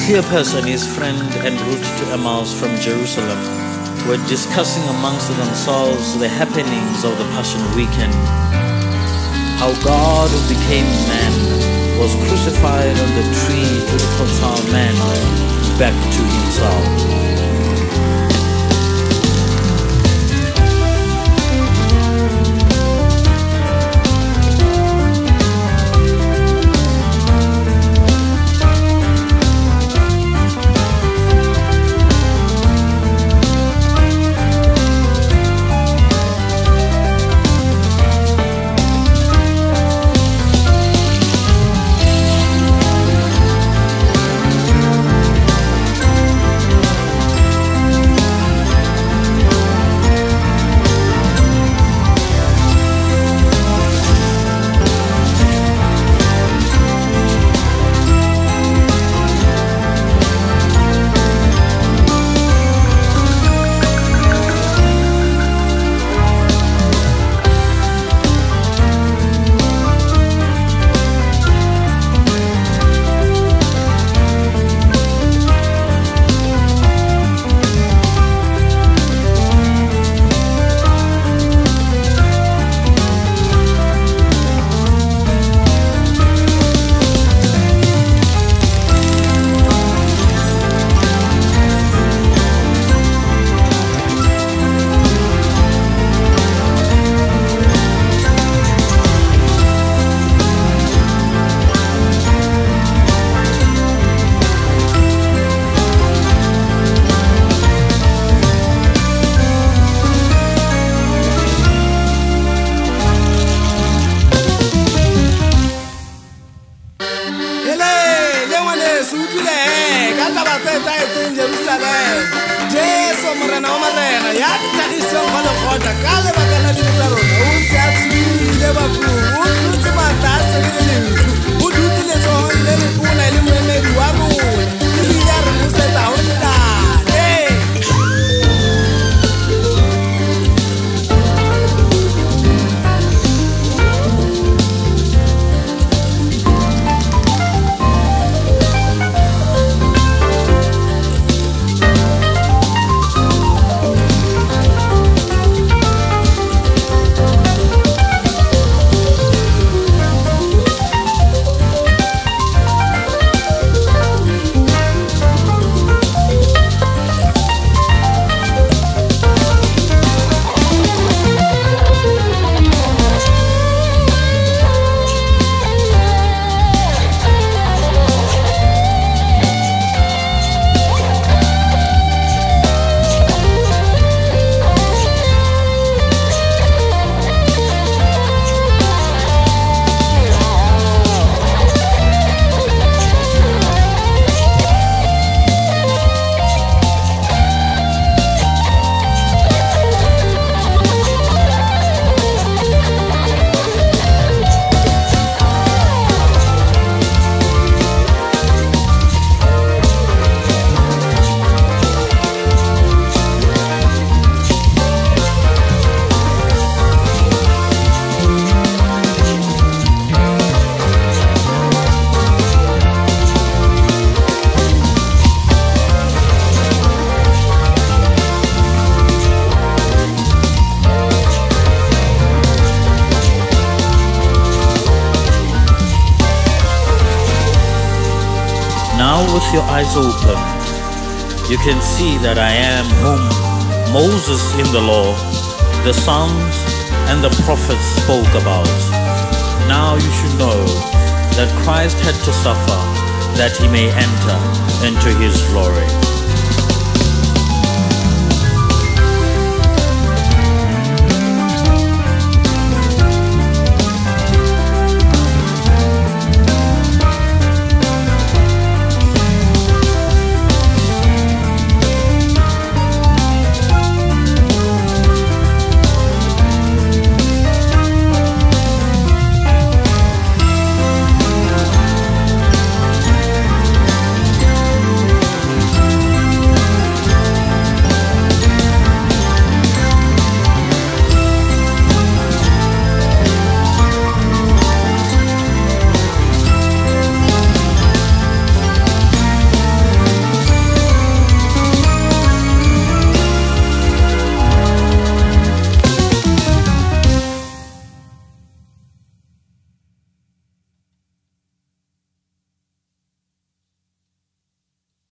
Cleopas and his friend en route to Emmaus from Jerusalem were discussing amongst themselves the happenings of the Passion Weekend. How God who became man was crucified on the tree to reconcile man back to himself. Ele le ngwaneso utlwile he ka taba tse etaetseng jerusalem jesu morena wa marena ya tlhagiseng kwa lekgotla ka lebaka la dilo tsa rona o se a tshwile bafung o tlotse maatla Now, with your eyes open, you can see that I am whom Moses in the law, the Psalms, and the prophets spoke about. Now you should know that Christ had to suffer that he may enter into his glory.